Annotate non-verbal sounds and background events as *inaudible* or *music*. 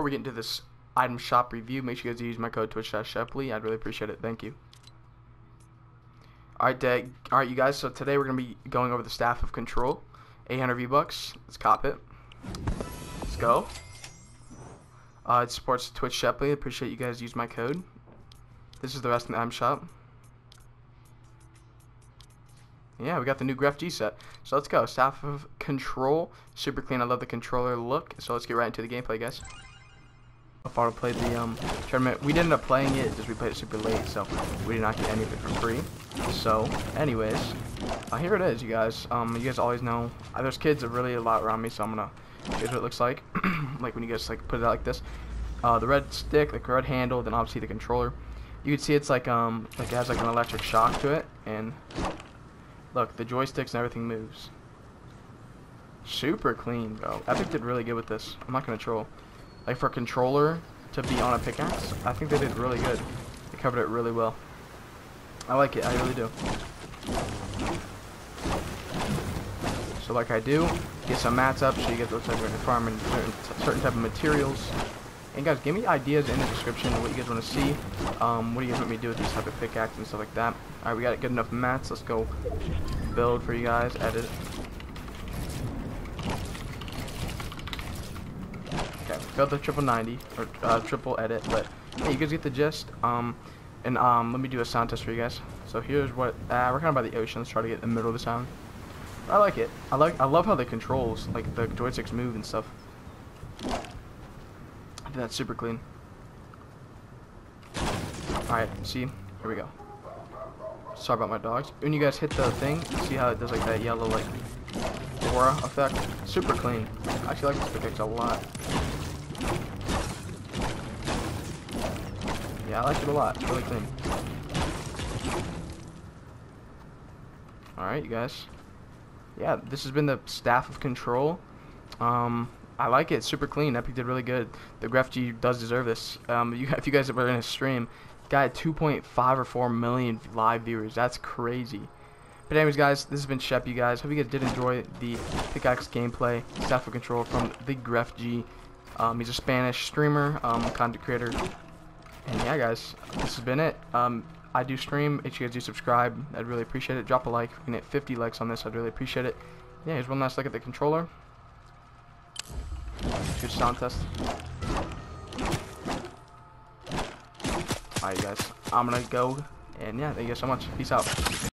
before we get into this item shop review, make sure you guys use my code Twitch-Sheplii. I'd really appreciate it. Thank you. Alright, alright, you guys. So today we're gonna be going over the staff of control. 800 V bucks. Let's cop it. Let's go. Uh, it supports Twitch Sheplii. Appreciate you guys use my code. This is the rest of the item shop. Yeah, we got the new Grefg set. So let's go. Staff of Control. Super clean. I love the controller look. So let's get right into the gameplay, guys. Alfaro played the um, tournament. We didn't end up playing it just we played it super late, so we did not get any of it for free. So, anyways, uh, here it is, you guys. Um, you guys always know uh, there's kids really a lot around me, so I'm gonna you what it looks like. *clears throat* like when you guys like put it out like this. Uh, the red stick, the red handle, then obviously the controller. You can see it's like um, like it has like an electric shock to it, and look, the joysticks and everything moves. Super clean, bro. Epic did really good with this. I'm not gonna troll. Like for a controller to be on a pickaxe, I think they did really good. They covered it really well. I like it, I really do. So like I do, get some mats up so you get those when you're farming certain, certain type of materials. And guys, give me ideas in the description of what you guys want to see. Um, what do you guys want me to do with these type of pickaxe and stuff like that. Alright, we got good enough mats. Let's go build for you guys, edit. Built the triple 90 or uh, triple edit, but hey, you guys get the gist. Um, and um, let me do a sound test for you guys. So here's what uh, we're kind of by the ocean. Let's try to get in the middle of the sound. I like it. I like. I love how the controls, like the joysticks, move and stuff. That's super clean. All right, see, here we go. Sorry about my dogs. When you guys hit the thing, see how it does like that yellow like aura effect? Super clean. I actually like this pickaxe a lot. Yeah, I like it a lot. Really clean. Alright, you guys. Yeah, this has been the Staff of Control. Um, I like it. Super clean. Epic did really good. The Grefg does deserve this. Um, you, *laughs* if you guys were in a stream, guy had 2.5 or 4 million live viewers. That's crazy. But anyways, guys, this has been Shep, you guys. Hope you guys did enjoy the pickaxe gameplay, Staff of Control from the Grefg. Um, he's a Spanish streamer, um, content creator. And yeah, guys, this has been it. Um, I do stream. If you guys do subscribe, I'd really appreciate it. Drop a like. If we can hit 50 likes on this, I'd really appreciate it. Yeah, here's one last look at the controller. Good sound test. Alright, guys. I'm gonna go. And yeah, thank you guys so much. Peace out.